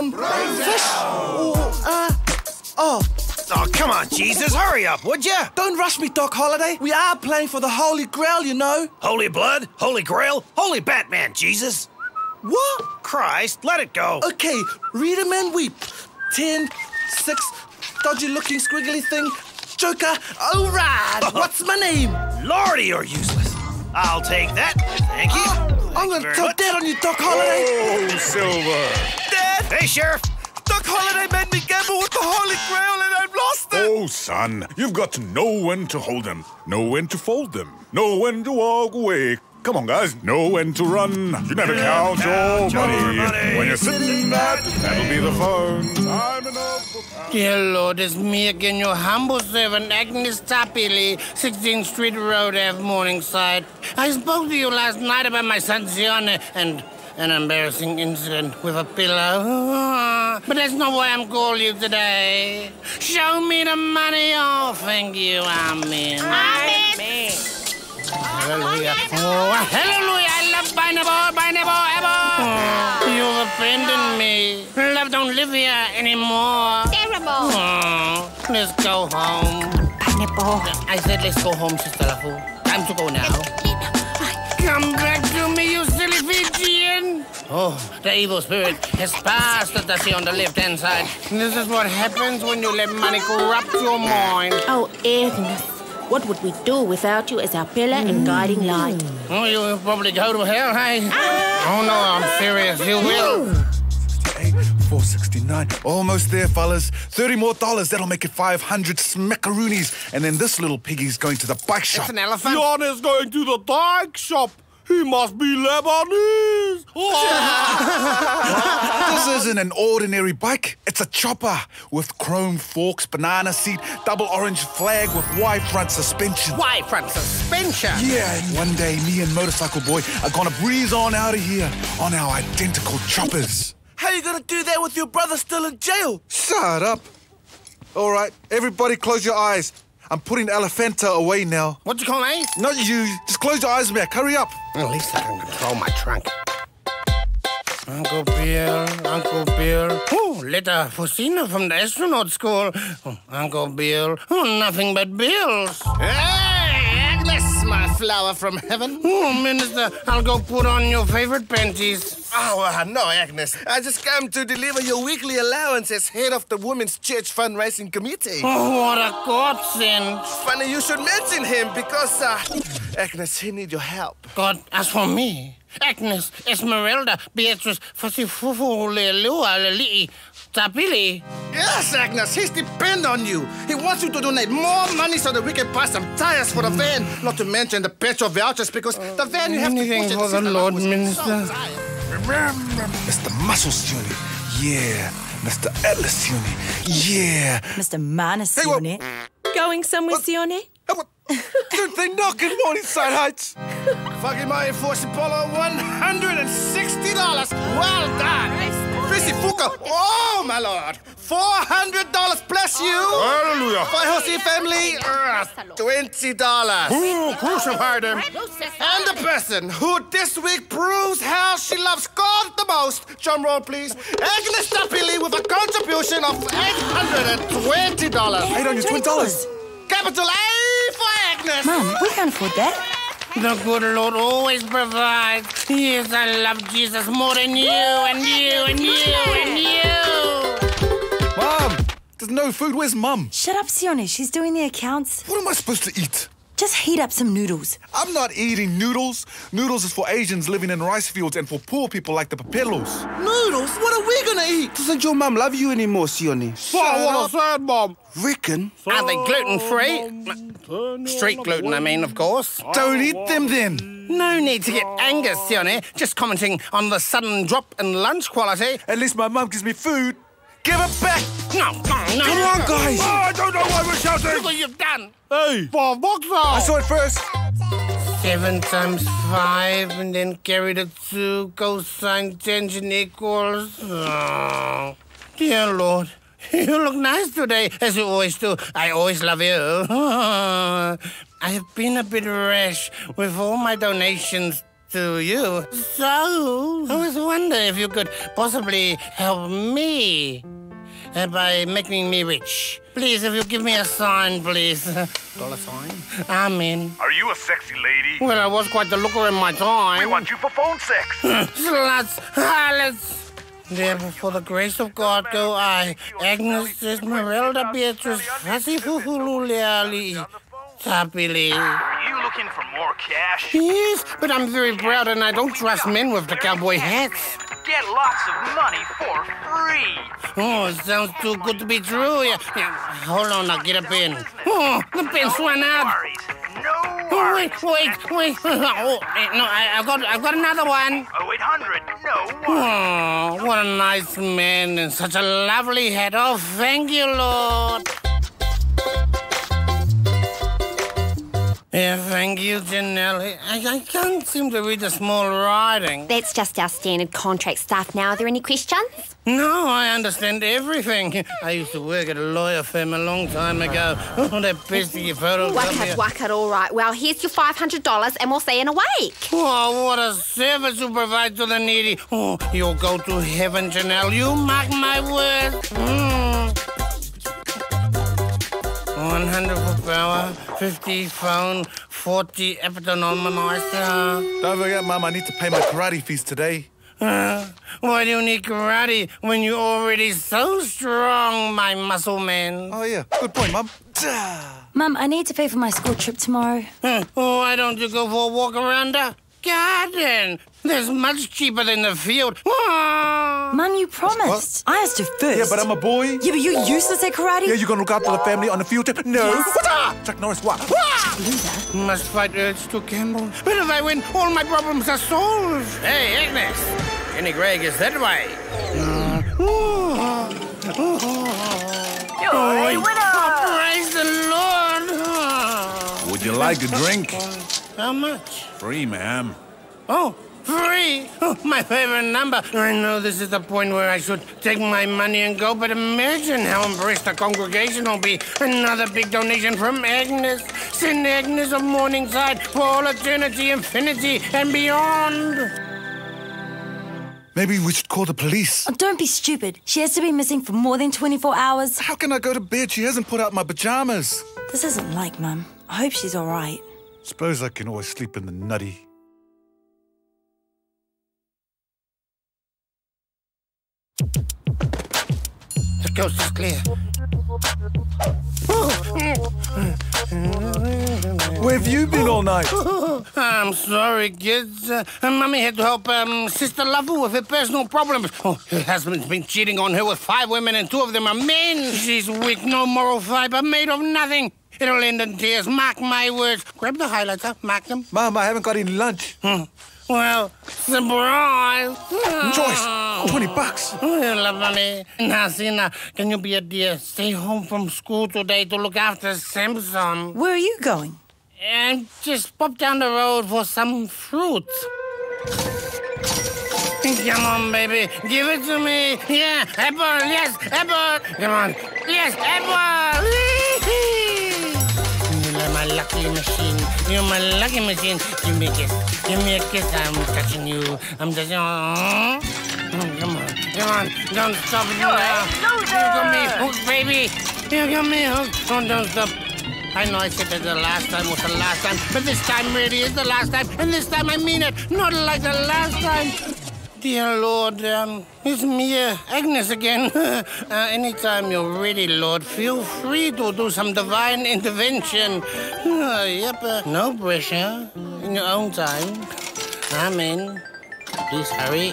Um, fish or, uh, oh, Oh, come on, Jesus, hurry up, would ya? don't rush me, Doc Holliday. We are playing for the Holy Grail, you know. Holy blood, holy grail, holy Batman, Jesus. What? Christ, let it go. Okay, read read 'em and weep. Ten, six, dodgy looking squiggly thing. Joker, alright, what's my name? Lordy, you're useless. I'll take that. Thank you. Oh, I'm gonna very tell much. On you, Doc Holliday. Oh, Silver. Dad, Hey, Sheriff. Doc Holliday made me gamble with the Holy Grail and I've lost it. Oh, son, you've got to know when to hold them, know when to fold them, know when to walk away. Come on, guys, know when to run. You never count your count your money. money. When you're sitting at, that'll be the phone. Time enough for Dear Lord, it's me again, your humble servant, Agnes Tapili, 16th Street Road, F. Morningside. I spoke to you last night about my son Sione and an embarrassing incident with a pillow. But that's not why I'm calling you today. Show me the money. Oh, thank you. Amen. Amen. Hallelujah. Oh, hallelujah. I love Binable, Binable, ever. You've offended me. Love don't live here anymore. Terrible. Oh, let's go home. Pineapple. I said let's go home, Sister Lafu. Time to go now. Come back to me, you! Oh, the evil spirit has passed the Dasi on the left-hand side. This is what happens when you let money corrupt your mind. Oh, Agnes. What would we do without you as our pillar and guiding hmm. light? Oh, you'll probably go to hell, hey? Oh, no, I'm serious. You will. 469. Almost there, fellas. 30 more dollars. That'll make it 500 smackaroonies. And then this little piggy's going to the bike shop. It's an elephant. John is going to the bike shop. He must be Lebanese. This isn't an ordinary bike. It's a chopper with chrome forks, banana seat, double orange flag with wide front suspension. Why, front suspension? Yeah, and one day me and Motorcycle Boy are gonna breeze on out of here on our identical choppers. How you gonna do that with your brother still in jail? Shut up. All right, everybody close your eyes. I'm putting Elephanta away now. What you call me? Not you. Just close your eyes, Mac. Hurry up. At least I can control my trunk. Uncle Bill, Uncle Bill. Oh, letter for Sina from the astronaut school. Oh, Uncle Bill. Oh, nothing but bills. Hey, Agnes, my flower from heaven. Oh, Minister, I'll go put on your favorite panties. Oh, uh, no, Agnes. I just come to deliver your weekly allowance as head of the Women's Church Fundraising Committee. Oh, what a godsend. Funny you should mention him because, uh, Agnes, he need your help. God, as for me, Agnes, Esmeralda, Beatrice, Fasifufu, Lelua, Lili, Tapili. Yes, Agnes, he's depend on you. He wants you to donate more money so that we can buy some tires for the van. Not to mention the petrol vouchers because the van you have to push it for the sit Lord, along so Minister. Mr. Muscle Sione. Yeah. Mr. Atlas Sione. Yeah. Mr. Manasione. Going somewhere, Sione? Hey, what? Good thing knocking Morningside Heights. Fucking my enforcing polo, $160. Well done. Fizzy Fuka, oh my lord. $400 plus you. Hallelujah. For Jose family, uh, $20. Ooh, crucified him? And the person who this week proves how she loves God the most, drum roll please, Agnes Tapili with a contribution of $820. $820. Capital A for Agnes. Mum, we can't afford that. The good Lord always provides. Yes, I love Jesus more than you and you and you and you. Mom, there's no food. Where's Mum? Shut up, Sione. She's doing the accounts. What am I supposed to eat? Just heat up some noodles. I'm not eating noodles. Noodles is for Asians living in rice fields and for poor people like the Papelos. Noodles? What are we gonna eat? Doesn't your mum love you anymore, Sione? What, what I said, Mom. Reckon? Are they gluten-free? Street gluten, I mean, of course. Don't eat them then. No need to get angry, Sione. Just commenting on the sudden drop in lunch quality. At least my mum gives me food. Give it back. No, no, no. Come on, guys. Oh, I don't know why we're shouting. Look what you've done. Hey, Five bucks I saw it first. Seven times five and then carry the two cosine tangent equals. Oh, dear Lord. You look nice today, as you always do. I always love you. I have been a bit rash with all my donations to you. So, I was wondering if you could possibly help me uh, by making me rich. Please, if you give me a sign, please. Dollar sign? Amen. Are you a sexy lady? Well, I was quite the looker in my time. We want you for phone sex. Sluts, harlots. Therefore, for the grace of God, go I, Agnes Esmeralda Beatrice Fasifululiali Tapili. Are you looking for more cash? Yes, but I'm very proud and I don't trust men with the cowboy hats. Get lots of money for free. Oh, it sounds too good to be true. Yeah, yeah. Hold on, I'll get a pen. Oh, the pen's run out. Oh, worries. wait, wait, wait. Oh, no, I, I've got, I've got another one. 0800. No worries. Oh, what a nice man and such a lovely head. Oh, thank you, Lord. Yeah, thank you, Janelle. I, I can't seem to read the small writing. That's just our standard contract stuff now. Are there any questions? No, I understand everything. I used to work at a lawyer firm a long time ago. Oh, that pesky photo. Wakat, wakat, all right. Well, here's your $500 and we'll see you in a week. Oh, what a service you provide to the needy. Oh, you'll go to heaven, Janelle. You mark my words. Mm. 100 for power, 50 phone, 40 epidemiologist. Don't forget, Mum, I need to pay my karate fees today. Uh, why do you need karate when you're already so strong, my muscle man? Oh, yeah. Good point, Mum. Mum, I need to pay for my school trip tomorrow. Huh, Why don't you go for a walk around the garden? There's much cheaper than the field. Ah. Mum, you promised. I asked her first. Yeah, but I'm a boy. Yeah, but you're useless at karate. Yeah, you're gonna look after the family on the field trip? No. Yes. What's Chuck Norris, what? Ah. Must fight urge to gamble. But if I win, all my problems are solved. Hey, Agnes. Kenny Gregg is that way. Ah. You're ah. a winner. Praise the Lord. Would you like a drink? How much? Free, ma'am. Oh, free! Oh, my favorite number. I know this is the point where I should take my money and go, but imagine how impressed the congregation will be. Another big donation from Agnes. Send Agnes of Morningside for all eternity, infinity, and beyond. Maybe we should call the police. Oh, don't be stupid. She has to be missing for more than 24 hours. How can I go to bed? She hasn't put out my pajamas. This isn't like Mum. I hope she's all right. Suppose I can always sleep in the nutty. The coast is clear. Where have you been all night? I'm sorry, kids. Uh, Mummy had to help um, Sister Lover with her personal problems. Oh, her husband's been cheating on her with five women, and two of them are men. She's weak, no moral fiber, made of nothing. It'll end in tears. Mark my words. Grab the highlighter, mark them. Mom, I haven't got any lunch. Hmm. Well, surprise. Joyce, 20 bucks. Oh, you love money. Now, see, now, can you be a dear? Stay home from school today to look after Samson. Where are you going? And just pop down the road for some fruit. Come on, baby. Give it to me. Yeah, apple. Yes, apple. Come on. Yes, apple. You're my lucky machine. You're my lucky machine. Give me a kiss. Give me a kiss. I'm touching you. I'm touching you. Oh, come on. Come on. Don't stop. You got me hooked, baby. You got me hooked. Oh, don't stop. I know I said that the last time was the last time, but this time really is the last time, and this time I mean it, not like the last time. Dear Lord, um, it's me, uh, Agnes again. uh, anytime you're ready, Lord, feel free to do some divine intervention. Uh, yep, uh, no pressure. In your own time. Amen. Please hurry.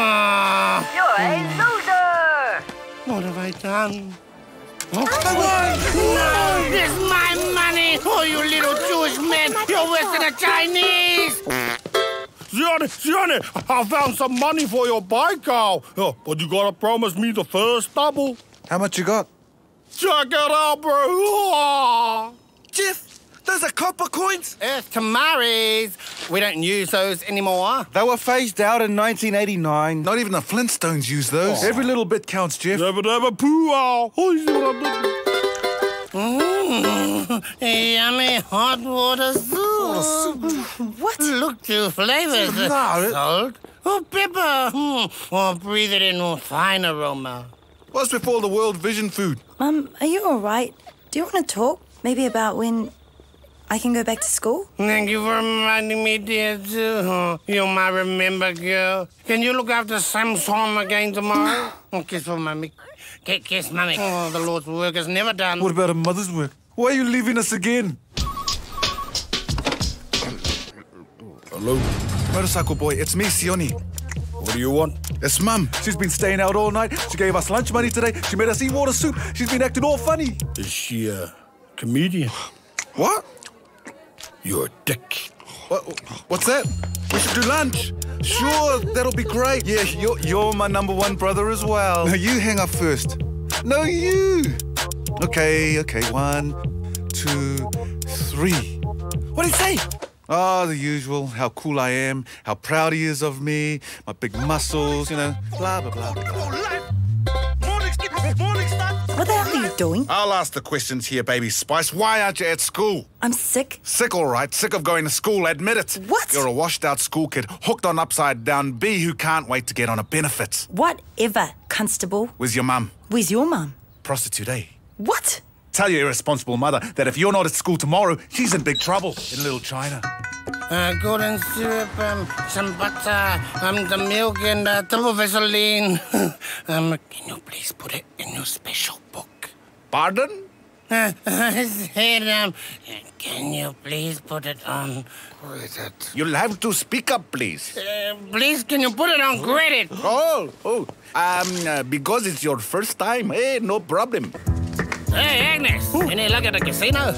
Ah, You're a loser. what have I done? No, this is my money! Oh, you little Jewish man! You're worse than a Chinese! Sione, Sione, I found some money for your bike cow. Yeah, but you gotta promise me the first double. How much you got? Check it out, bro. Ah. Jeff, those are copper coins. Earth Tamaris! We don't use those anymore. They were phased out in 1989. Not even the Flintstones use those. Every little bit counts, Jeff. Never, never poo out. Oh, Mmm, yummy hot water soup. What? Look, two flavors. No. Salt or pepper. Hmm. Or breathe it in with fine aroma. What's with all the World Vision food? Mum, are you all right? Do you want to talk? Maybe about when I can go back to school? Thank you for reminding me, dear, too. Oh, You're my remember girl. Can you look after Samson again tomorrow? oh, kiss for mummy. Kiss, kiss mummy. Oh, the Lord's work is never done. What about a mother's work? Why are you leaving us again? Hello? Motorcycle boy, it's me, Sione. What do you want? It's mum. She's been staying out all night. She gave us lunch money today. She made us eat water soup. She's been acting all funny. Is she a comedian? What? You're a dick. what? What's that? We should do lunch. Sure, that'll be great. Yeah, you're, you're my number one brother as well. No, you hang up first. No, you. Okay, okay. One, two, three. What did he say? Ah, the usual. How cool I am. How proud he is of me. My big muscles, you know. Blah, blah, blah. blah. Doing? I'll ask the questions here, baby Spice. Why aren't you at school? I'm sick. Sick, all right. Sick of going to school, admit it. What? You're a washed out school kid, hooked on upside down B who can't wait to get on a benefit. Whatever, Constable. Where's your mum? Where's your mum? Prostitute, eh? What? Tell your irresponsible mother that if you're not at school tomorrow, she's in big trouble in Little China. Uh, golden syrup, um, some butter, um, the milk, and uh, double Vaseline. um, can you please put it in your special book? Pardon? Uh, I said, um, can you please put it on credit? You'll have to speak up, please. Uh, please, can you put it on credit? Oh, oh. Um, uh, because it's your first time, eh? No problem. Hey, Agnes, any luck at the casino?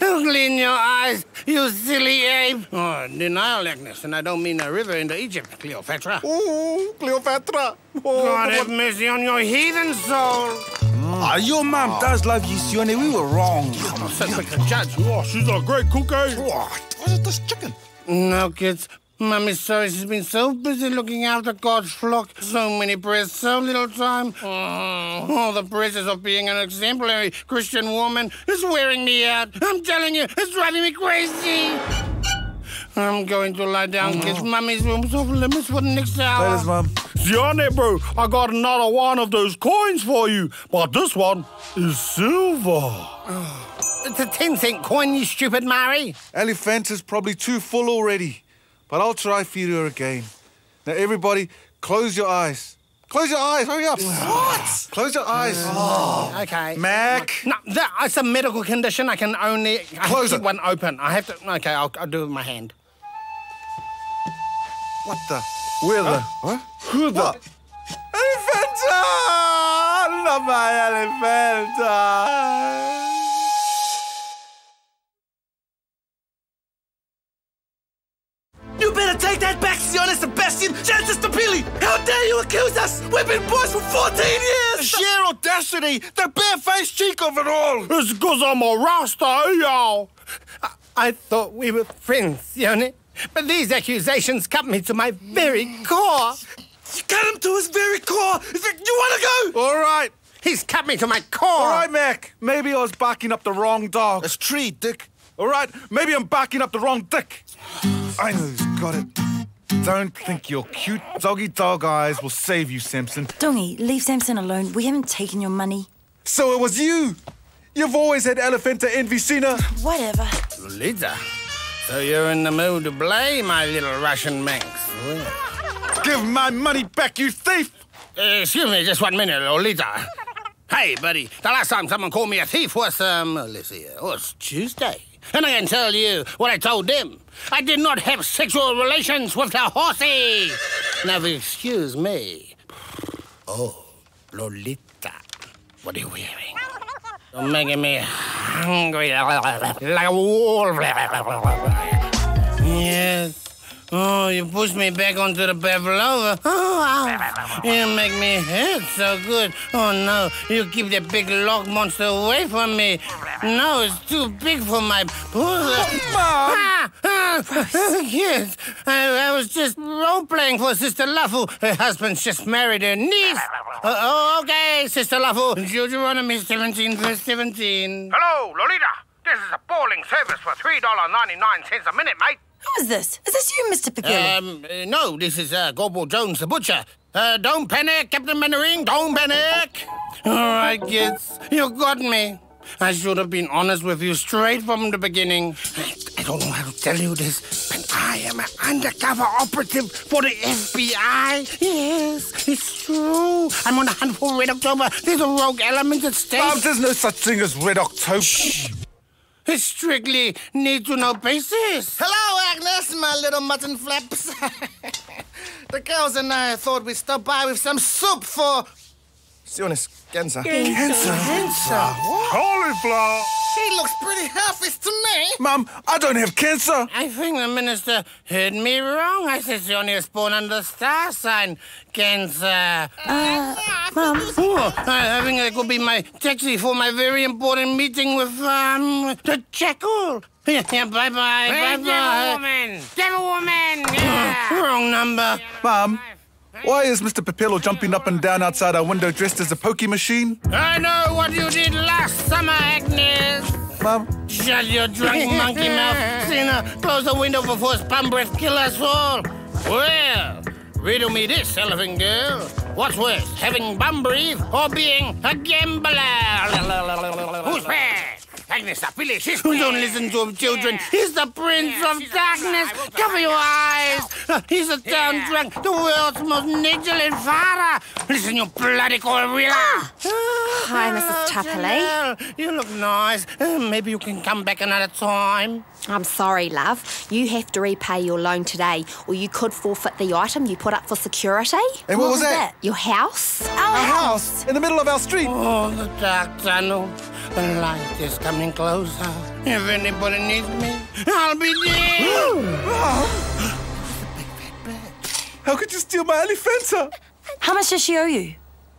Clean your eyes, you silly ape. Oh, denial, Agnes, and I don't mean a river into Egypt, Cleopatra. Ooh, Cleopatra. Oh, God have mercy on your heathen soul. Ah, your mum does love you, Sione. We were wrong. I'm so quick to judge. Oh, she's a great cook, eh? What is this chicken? No, kids. Mommy's sorry she's been so busy looking after God's flock. So many prayers, so little time. Oh, all the praises of being an exemplary Christian woman is wearing me out. I'm telling you, it's driving me crazy. I'm going to lie down, mm. kids. Mommy's room's off limits for the next hour. That is, Mum. Sione, bro, I got another one of those coins for you, but this one is silver. Oh, it's a 10 cent coin, you stupid Mary. Elephant is probably too full already, but I'll try for you again. Now, everybody, close your eyes. Close your eyes, hurry up. What? Close your eyes. Oh. Oh. Okay. Mac. No, that, it's a medical condition. I can only I Close keep it. one open. I have to. Okay, I'll, I'll do it with my hand. What the? Where the? What? Who the? Elephanta! Ah, I love my Elephanta! Ah. Take that back, Sione Sebastian! Chances Stapili! How dare you accuse us? We've been boys for 14 years! Sheer audacity! The barefaced cheek of it all! It's because I'm a Rasta, y'all? I, I thought we were friends, Yoni. But these accusations cut me to my very core. You cut him to his very core! You want to go? All right. He's cut me to my core. All right, Mac. Maybe I was barking up the wrong dog. It's tree, Dick. All right, maybe I'm barking up the wrong dick. I know who's got it. Don't think your cute doggy dog eyes will save you, Simpson. Dongy, leave Samson alone. We haven't taken your money. So it was you. You've always had Elephanta envy, Sina. Whatever. Lolita. So you're in the mood to play, my little Russian manx. Give my money back, you thief! Uh, excuse me, just one minute, Lolita. Hey, buddy, the last time someone called me a thief was, um, let's see, it was Tuesday. And I can tell you what I told them. I did not have sexual relations with the horsey. Now, excuse me. Oh, Lolita, what are you wearing? You're making me hungry like a wolf. Oh, you pushed me back onto the pavlova. Oh, ow. You make me hurt so good. Oh, no. You keep that big log monster away from me. No, it's too big for my pussy. Ah, ah, yes. I, I was just role-playing for Sister Luffle. Her husband's just married her niece. Uh, oh, okay, Sister Luffle. Deuteronomy 17, verse 17. Hello, Lolita. This is a appalling service for $3.99 a minute, mate. Who is this? Is this you, Mr. Papillo? Um, uh, no, this is uh, Corporal Jones the Butcher. Uh, don't panic, Captain Mainwaring, don't panic. All right, kids, you got me. I should have been honest with you straight from the beginning. I, I don't know how to tell you this, but I am an undercover operative for the FBI. Yes, it's true. I'm on the hunt for Red October. There's a rogue element at stake. Mum, there's no such thing as Red October. It's strictly need to know basis. Hello, Agnes, my little mutton flaps. the girls and I thought we'd stop by with some soup for. Sionis, cancer. Cancer. Cancer. cancer. Cauliflower! She looks pretty healthy to me. Mum, I don't have cancer. I think the minister heard me wrong. I said she only was born under the star sign. Cancer. Uh, Mum, Oh, I think that could be my taxi for my very important meeting with, um, the jackal. Yeah, yeah bye-bye, bye-bye. Devil woman! Devil woman! Yeah. Wrong number. Mum, why is Mr. Papillo jumping up and down outside our window dressed as a pokey machine? I know what you did last summer, Agnes. Mum, Shut your drunk monkey mouth. Sinner, close the window before his palm breath kill us all. Well, riddle me this, elephant girl. What's worse, having bum breathe or being a gambler? Who's bad? Agnes Tapili, she's Don't listen to him, children. He's the prince of darkness. Cover your eyes. Uh, he's a town drunk, the world's most negligent father. Listen, you bloody gorilla. Ah. Ah, Hi, Mrs. Tapili. Well, you look nice. Uh, maybe you can come back another time. I'm sorry, love. You have to repay your loan today, or you could forfeit the item you put up for security. and what, was that? Your house. our Our house. house in the middle of our street. Oh, the dark tunnel. The light is coming closer. If anybody needs me, I'll be there. How could you steal my Elephanta? How much does she owe you?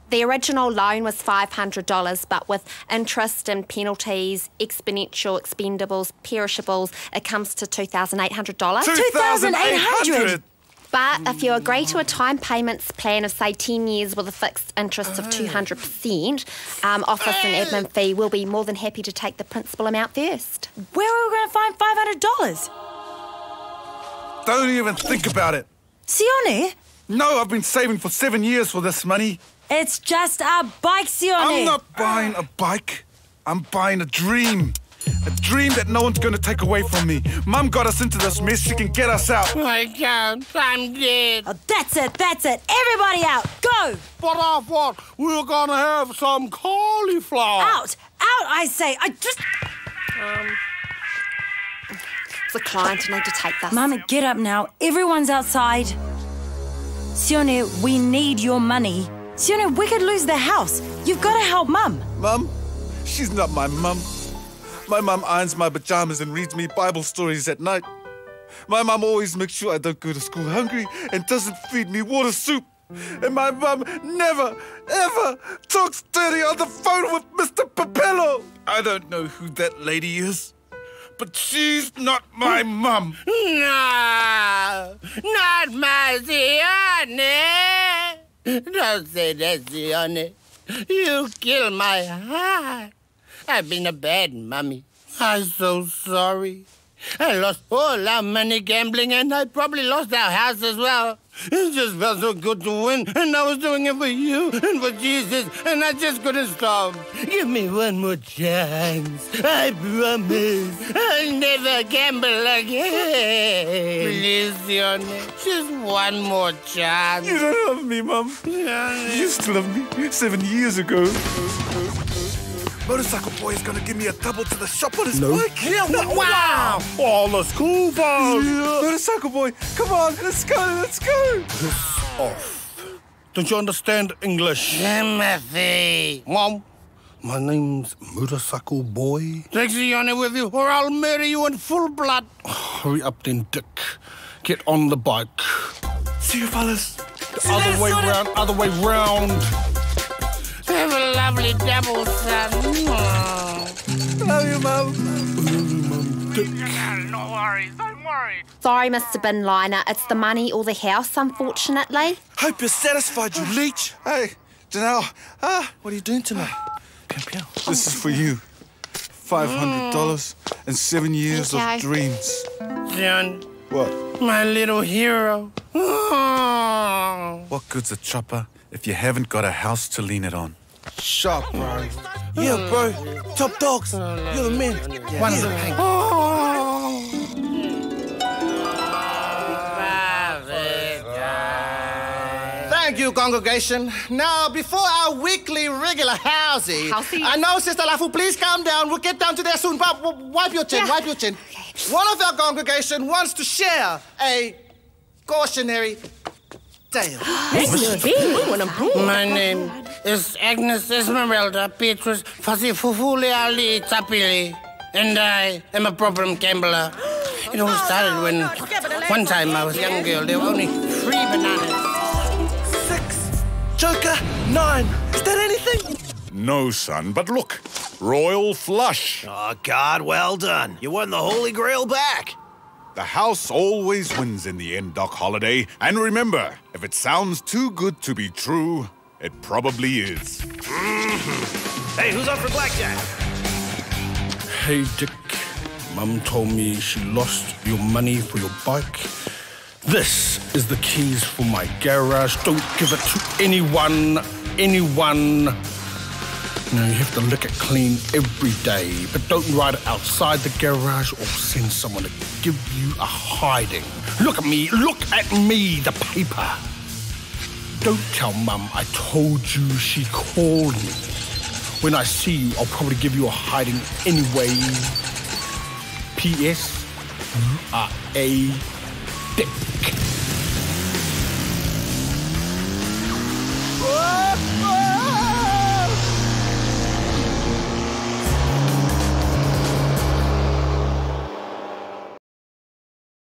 The original loan was $500, but with interest and penalties, exponential expendables, perishables, it comes to $2,800. 2,800. But if you agree to a time payments plan of, say, 10 years with a fixed interest of 200%, um, office and admin fee, we'll be more than happy to take the principal amount first. Where are we going to find $500? Don't even think about it. Sione, No, I've been saving for seven years for this money. it's just a bike, Sione. I'm not buying a bike. I'm buying a dream. A dream that no one's going to take away from me. Mum got us into this mess. She can get us out. I can't. I'm dead. Oh, that's it, that's it. Everybody out. Go. But I thought we were gonna have some cauliflower. Out. Out, I say. I just. Um. The client need to take that. Mama, get up now. Everyone's outside. Sione, we need your money. Sione, we could lose the house. You've got to help Mum. Mum, she's not my mum. My mum irons my pajamas and reads me Bible stories at night. My mum always makes sure I don't go to school hungry and doesn't feed me water soup. And my mum never, ever talks dirty on the phone with Mr. Papello. I don't know who that lady is, but she's not my mum. No, not my Sione. Don't say that, Sione. You kill my heart. I've been a bad mummy. I'm so sorry. I lost all our money gambling, and I probably lost our house as well. It just felt so good to win, and I was doing it for you and for Jesus, and I just couldn't stop. Give me one more chance. I promise I'll never gamble again. Please, Yone, just one more chance. You don't love me, Mom. You used to love me seven years ago. Motorcycle boy is gonna give me a double to the shop on his bike. Yeah, wow! All the school bus. Motorcycle boy, come on, let's go, let's go. Don't you understand English? Timothy! Mom, my name's Motorcycle Boy. Take Sione with you, or I'll murder you in full blood. Hurry up then, Dick. Get on the bike. See you, fellas. The other way round, other way round. Have a lovely double, son. Love you, mum. No worries, don't worry. Sorry, Mr. Bin Liner. It's the money or the house, unfortunately. Hope you're satisfied, you leech. Hey, Janelle. Ah, What are you doing tonight? this is for you. $500 and seven years Okay. of dreams. John, What? my little hero. Oh. What good's a chopper if you haven't got a house to lean it on? Sharp, bro. Yeah, bro. Top dogs. You're the man. One of the pink. Thank you, congregation. Now, before our weekly regular housey, Housey? I know, Sister Lafu, please calm down. We'll get down to there soon. But w- wipe your chin, Yeah. wipe your chin. One of our congregation wants to share a cautionary tale. My name is Agnes Esmeralda Petrus Fasifufule Ali Tapili, and I am a problem gambler. It all started when one time I was a young girl. There were only three bananas. Six. Joker. Nine. Is that anything? No, son, but look. Royal flush. Oh, God, well done. You won the Holy Grail back. The house always wins in the end, Doc Holliday. And remember, if it sounds too good to be true, it probably is. Mm-hmm. Hey, who's up for blackjack? Hey, Dick. Mum told me she lost your money for your bike. This is the keys for my garage. Don't give it to anyone. Anyone. You know, you have to lick it clean every day, but don't ride it outside the garage or send someone to give you a hiding. Look at me, look at me, the paper. Don't tell Mum I told you she called me. When I see you, I'll probably give you a hiding anyway. P.S. You are a dick.